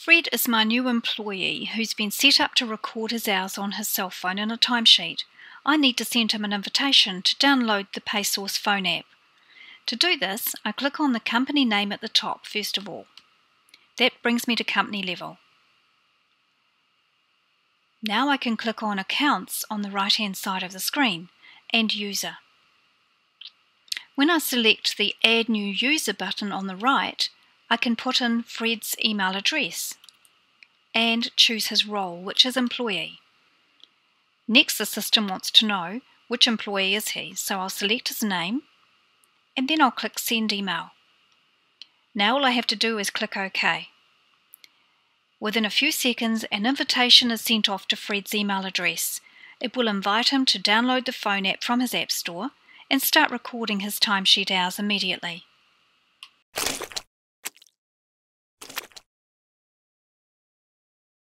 Fred is my new employee who's been set up to record his hours on his cell phone in a timesheet. I need to send him an invitation to download the PaySauce phone app. To do this, I click on the company name at the top first of all. That brings me to company level. Now I can click on Accounts on the right hand side of the screen and User. When I select the Add New User button on the right, I can put in Fred's email address and choose his role, which is employee. Next, the system wants to know which employee is he, so I'll select his name and then I'll click Send Email. Now all I have to do is click OK. Within a few seconds, an invitation is sent off to Fred's email address. It will invite him to download the phone app from his App Store and start recording his timesheet hours immediately.